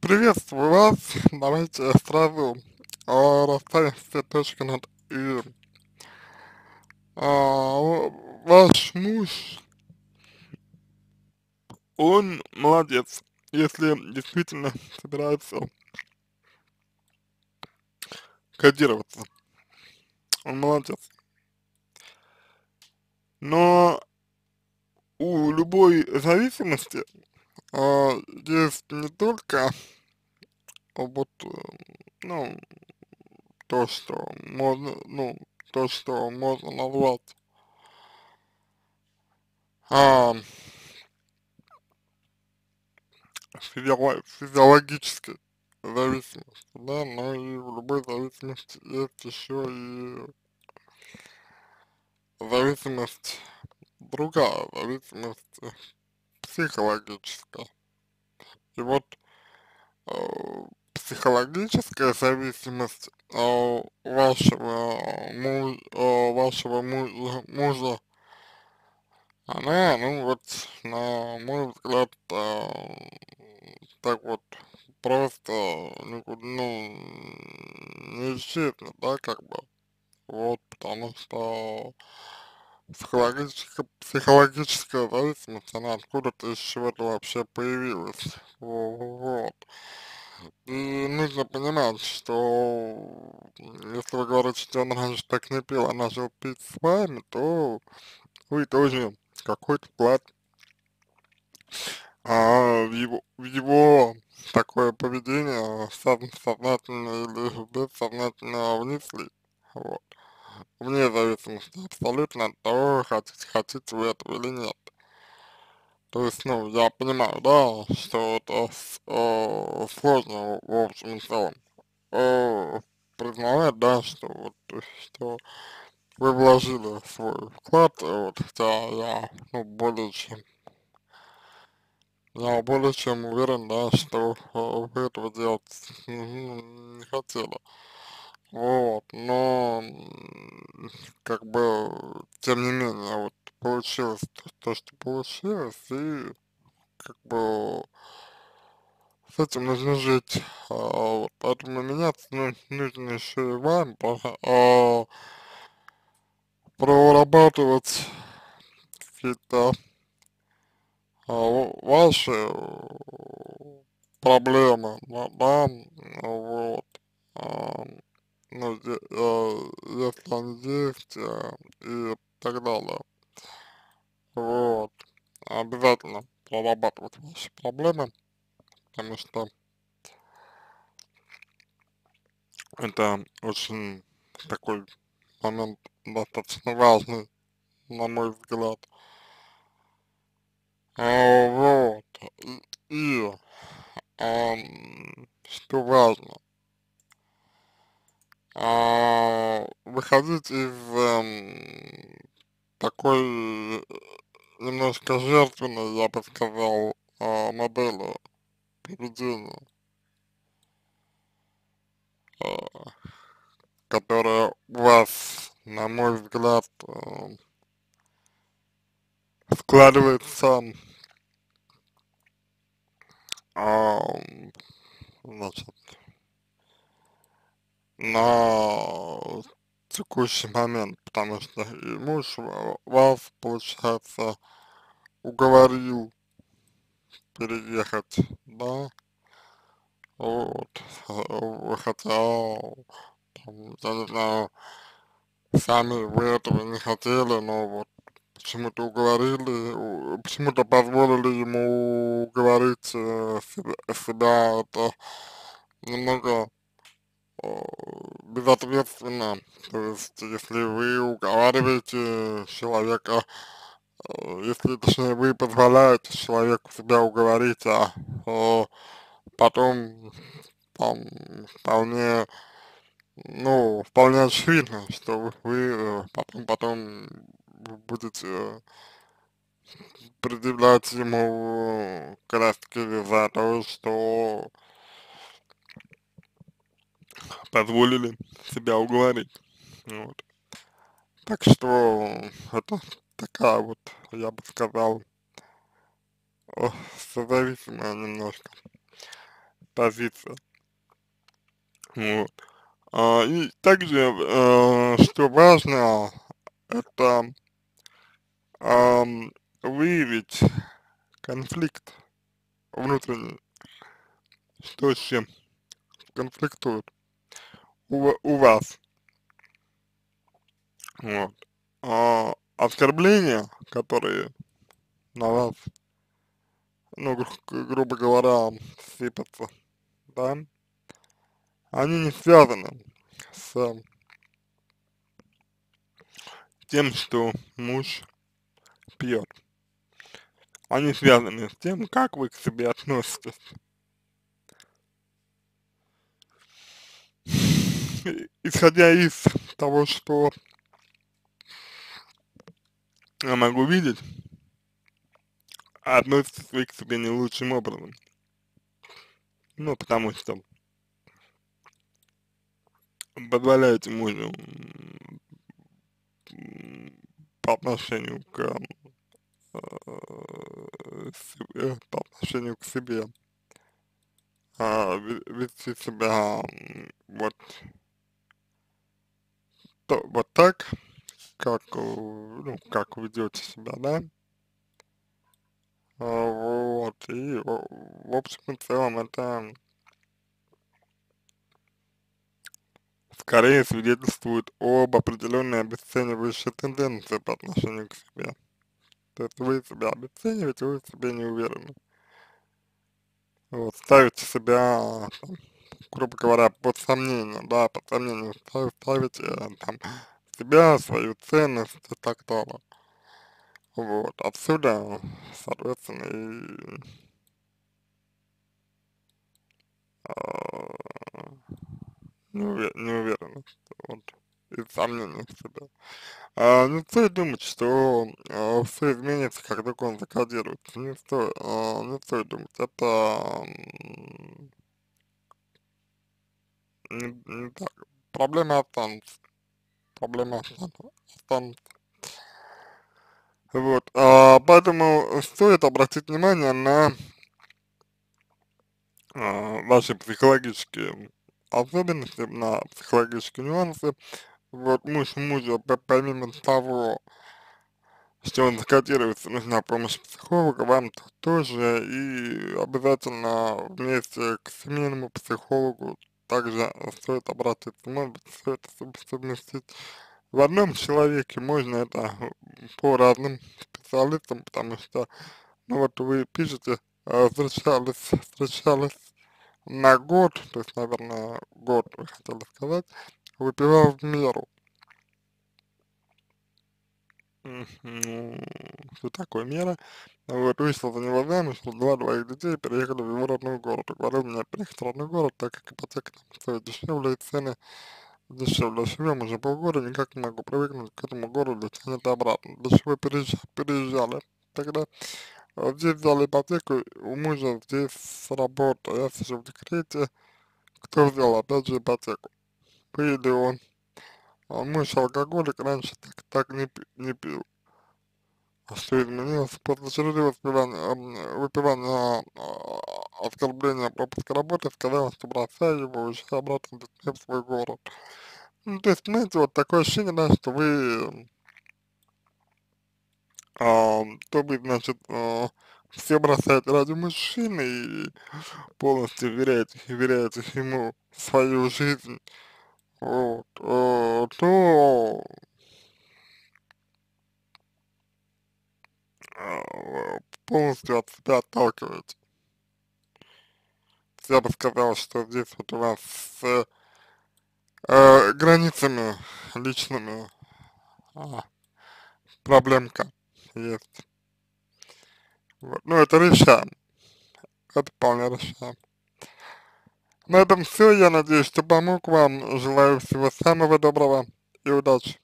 Приветствую вас. Давайте сразу а, расставим все точки над «и». А, ваш муж, он молодец, если действительно собирается кодироваться. Он молодец. Но у любой зависимости есть не только вот, э, ну, то, что можно, ну, то, что можно назвать а, физиолог, физиологической зависимости, да, но и в любой зависимости есть еще и зависимость другая, зависимость психологическая. И вот э, психологическая зависимость э, вашего, муж, э, вашего мужа, мужа, она, ну вот, на мой взгляд, э, так вот просто, ну, ну не исчезнет, да, как бы, вот, потому что психологическая, психологическая зависимость, она откуда-то из чего-то вообще появилась, вот. И нужно понимать, что если вы говорите, что он раньше так не пил, а начал пить с вами, то вы тоже какой-то вклад а, в, его, в его такое поведение сознательно или бессознательно внесли. Вот. Вне зависимости абсолютно от того, хотите, хотите вы этого или нет. То есть, ну, я понимаю, да, что это э, сложно в общем и целом э, признавать, да, что вот, что вы вложили свой вклад, вот, хотя я, ну, более чем, я более чем уверен, да, что э, вы этого делать не хотели. Вот, но, как бы, тем не менее, вот, получилось то, то, что получилось, и как бы с этим нужно жить, а, вот, поэтому меняться ну, нужно еще и вам, а, прорабатывать какие-то а, ваши проблемы, да, вот, а, ну, если они есть, и так далее. Вот. Обязательно прорабатывать ваши проблемы, потому что это очень такой момент достаточно важный, на мой взгляд. А, вот. И, и а, что важно, выходить из а, такой немножко жертвенной, я бы сказал, э, модели поведения, э, которая у вас, на мой взгляд, э, складывается э, значит, на текущий момент, потому что и муж вас, получается, уговорил переехать, да, вот, хотя, там, я не знаю, сами вы этого не хотели, но вот почему-то уговорили, почему-то позволили ему говорить э, себя, себя это немного безответственно, то есть если вы уговариваете человека, э, если точнее вы позволяете человеку себя уговорить, а, а потом там вполне, ну, вполне очевидно, что вы э, потом, потом будете предъявлять ему краски за то, что позволили себя уговорить. Вот. Так что это такая вот, я бы сказал, созависимая немножко позиция. Вот. А, и также, э, что важно, это э, выявить конфликт внутренний, что с чем конфликтует у, вас. Вот. А, оскорбления, которые на вас, ну, гру грубо говоря, сыпятся, да, они не связаны с тем, что муж пьет. Они связаны с тем, как вы к себе относитесь. Исходя из того, что я могу видеть, относитесь вы к себе не лучшим образом. Ну, потому что позволяете мужу по отношению к э, себе, по отношению к себе а, вести себя вот то, вот так, как, ну, как ведете себя, да, а, вот, и в общем и целом это скорее свидетельствует об определенной обесценивающей тенденции по отношению к себе. То есть вы себя обесцениваете, вы в себе не уверены. Вот, ставите себя, там, грубо говоря, под сомнение, да, под сомнение ставите там себя, свою ценность и так далее. Вот, отсюда, соответственно, и э, неуверенность, вот, и сомнения в себе. А, не стоит думать, что а, все изменится, как только он закодируется. Не стоит, а, не стоит думать. Это не, не так. Проблемы останутся. Проблемы останутся. Вот, а, поэтому стоит обратить внимание на а, ваши психологические особенности, на психологические нюансы. Вот муж мужа, помимо того, что он закодируется, нужна помощь психолога, вам -то тоже и обязательно вместе к семейному психологу также стоит может быть, все это совместить в одном человеке, можно это по разным специалистам, потому что, ну вот вы пишете, э, встречались, встречались на год, то есть, наверное, год вы хотели сказать, выпивал в меру. Что такое мера? Вот, за него замуж, два двоих детей, переехали в его родной город. Говорил мне переехать в родной город, так как ипотека там стоит дешевле, и цены дешевле. Живем уже полгода, никак не могу привыкнуть к этому городу, тянет обратно. Для чего переезжали? переезжали. Тогда здесь взяли ипотеку, у мужа здесь работа, я сижу в декрете. Кто взял, опять же, ипотеку? По идее он. Он муж алкоголик, раньше так, так не, не пил. А что изменилось? После череды выпивания, а, оскорбления пропуска работы, сказал, что бросаю его, уезжаю обратно в свой город. Ну, то есть, знаете, вот такое ощущение, да, что вы, а, то вы, значит, а, все бросаете ради мужчины и полностью веряете, веряете ему свою жизнь, вот, э, то полностью от себя отталкиваете. Я бы сказал, что здесь вот у вас с э, границами личными а, проблемка есть. Вот. Ну, это решаем. Это вполне решаем. На этом все. Я надеюсь, что помог вам. Желаю всего самого доброго и удачи.